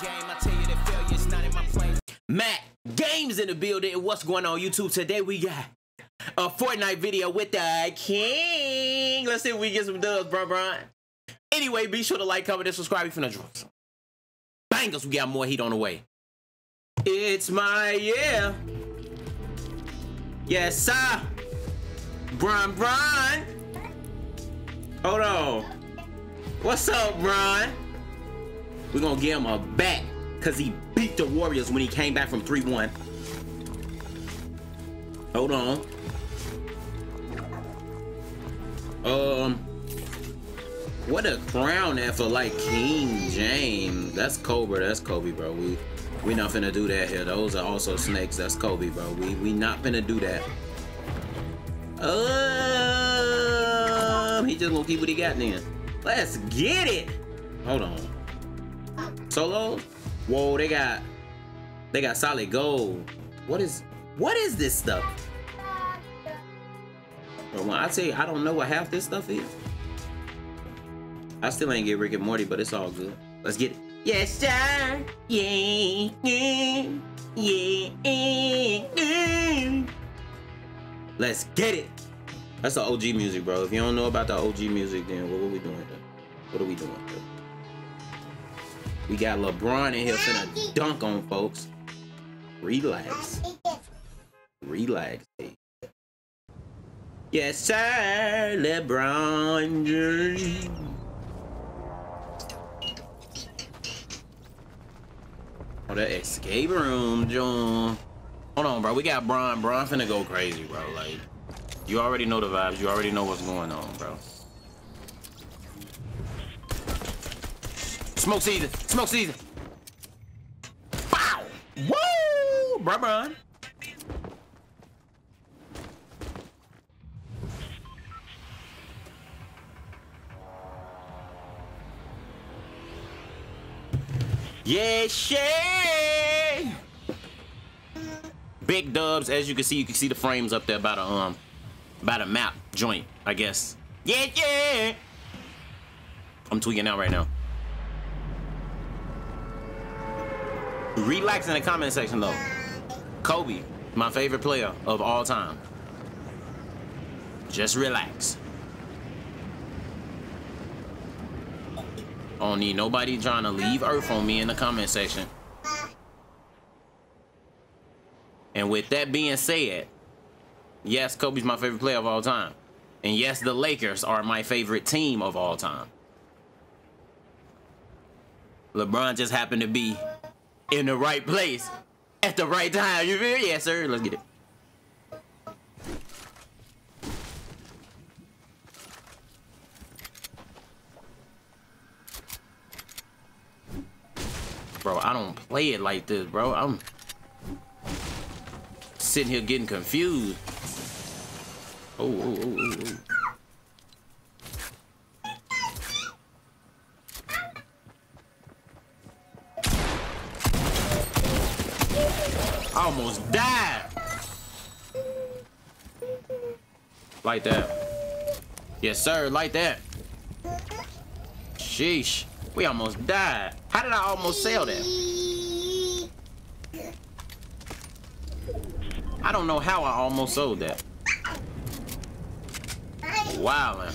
game, I tell you that not in my. Mac Games in the building. What's going on YouTube? Today we got a Fortnite video with the King. Let's see if we get some dubs, bro, Brian. Anyway, be sure to like, comment, and subscribe if you're not Bangers, we got more heat on the way. It's my year. Yes, sir. Brian, Brian. Hold on. What's up, Brian? We're gonna give him a bat because he beat the Warriors when he came back from 3-1. Hold on. Um, what a crown that for like King James. That's Cobra. That's Kobe, bro. We we not finna do that here. Those are also snakes. That's Kobe, bro. We we not finna do that. Um, he just gonna keep what he got then. Let's get it. Hold on. Solo? Whoa, they got they got solid gold. What is what is this stuff? But when I say I don't know what half this stuff is, I still ain't get Rick and Morty, but it's all good. Let's get it. Yes, sir. Yeah, yeah, yeah. Let's get it. That's the OG music, bro. If you don't know about the OG music, then what are we doing? What are we doing? We got LeBron in here finna dunk on folks. Relax. Relax. Yes, sir, LeBron James. Oh, that escape room, John. Hold on, bro. We got Bron. Bron finna go crazy, bro. Like, you already know the vibes. You already know what's going on, bro. Smoke season. Smoke season. Wow. Woo! Bruh, bruh. Yeah. Big dubs, as you can see, you can see the frames up there about a um about a map joint, I guess. Yeah, yeah. I'm tweaking out right now. Relax in the comment section though. Kobe, my favorite player of all time. Just relax. I don't need nobody trying to leave Earth on me in the comment section. And with that being said, yes, Kobe's my favorite player of all time. And yes, the Lakers are my favorite team of all time. LeBron just happened to be in the right place at the right time. You feel? Yes, sir. Let's get it. Bro, I don't play it like this, bro. I'm sitting here getting confused. Oh, oh, oh, oh, oh. Almost died. Like that. Yes, sir, like that. Sheesh. We almost died. How did I almost sell that? I don't know how I almost sold that. Wow,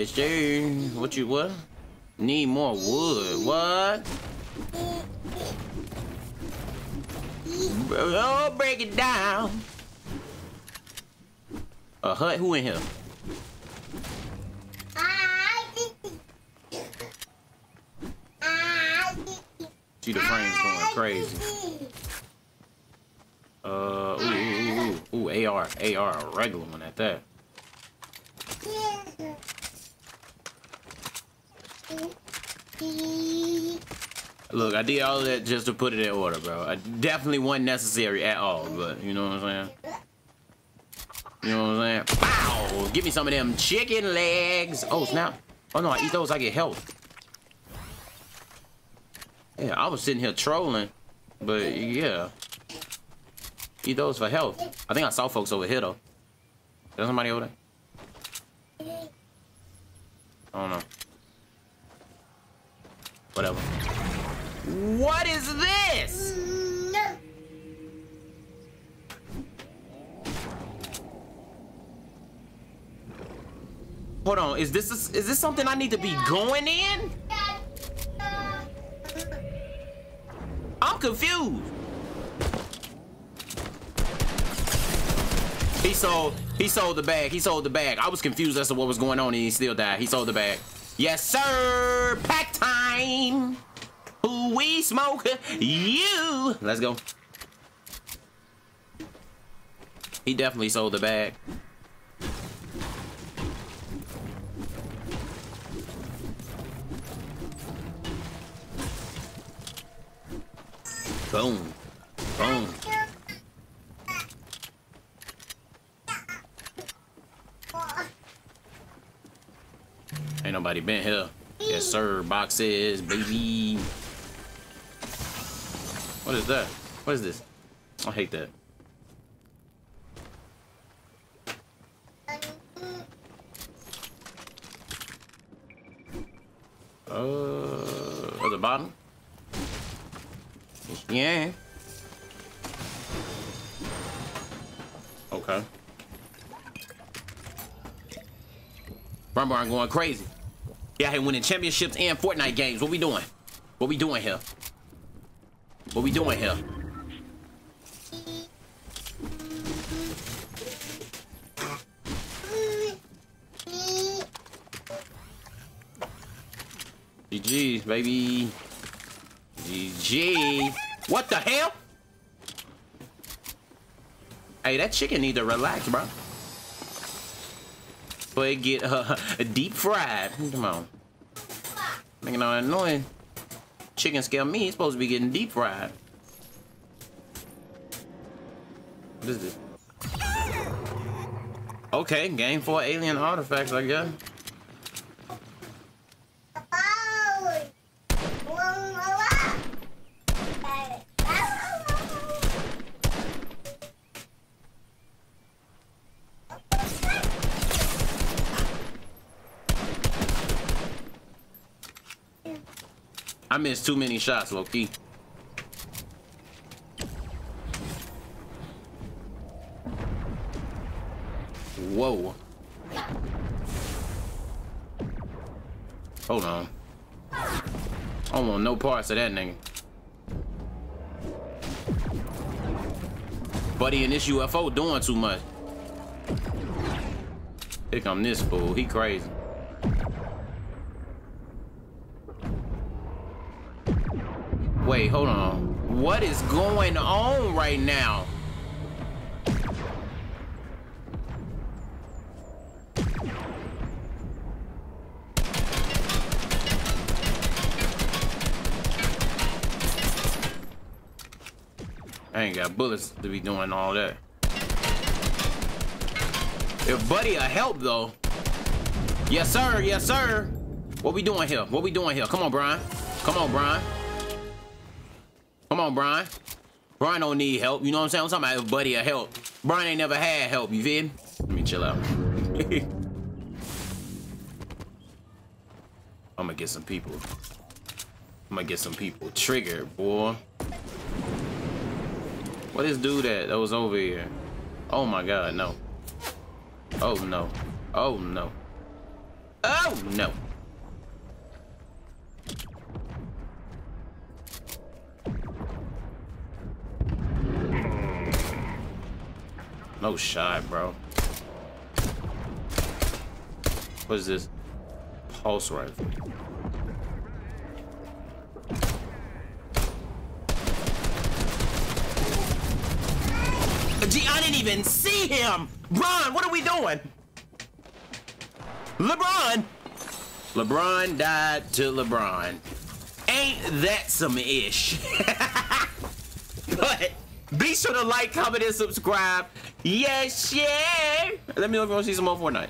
Yes, sir. What you what? Need more wood. What? Oh, break it down. A hut? Who in here? See the frames going crazy. Uh, ooh, ooh, ooh, ooh, AR, AR, a regular one at that. Look, I did all that just to put it in order, bro. I definitely wasn't necessary at all, but you know what I'm saying? You know what I'm saying? Pow! Give me some of them chicken legs. Oh, snap. Oh, no, I eat those, I get health. Yeah, I was sitting here trolling, but yeah. Eat those for health. I think I saw folks over here, though. There's somebody over there? I don't know. Whatever. What is this? Hold on, is this is this something I need to be going in? I'm confused. He sold he sold the bag. He sold the bag. I was confused as to what was going on and he still died. He sold the bag. Yes, sir. Pack time. Who we smoke? You. Let's go. He definitely sold the bag. Boom. Boom. Ain't nobody been here. Yes, sir. Boxes, baby. What is that? What is this? I hate that. Uh, at the bottom? Yeah. Okay. Rumble I'm going crazy. Yeah, here winning championships and Fortnite games. What we doing? What we doing here? What we doing here? GG's, baby. GG. What the hell? Hey, that chicken need to relax, bro. But it get uh, deep fried. Come on. Making all that annoying. Chicken scale me, it's supposed to be getting deep fried. What is this? Okay, game for alien artifacts, I guess. I missed too many shots, Loki. Whoa. Hold on. I don't want no parts of that nigga. Buddy in this UFO doing too much. Here come this fool. He crazy. Wait, hold on. What is going on right now? I ain't got bullets to be doing all that. If Buddy a help though. Yes, sir. Yes, sir. What we doing here? What we doing here? Come on, Brian. Come on, Brian. On, Brian. Brian don't need help. You know what I'm saying? I'm talking about a buddy a help. Brian ain't never had help. You feel me? Let me chill out. I'm gonna get some people. I'm gonna get some people triggered, boy. What is dude at that was over here? Oh my god, no. Oh no. Oh no. Oh no. No shot, bro. What is this? Pulse rifle. Gee, I didn't even see him! Bron, what are we doing? LeBron! LeBron died to LeBron. Ain't that some ish? but be sure to like, comment, and subscribe. Yes, yeah. Let me know if you want to see some more Fortnite.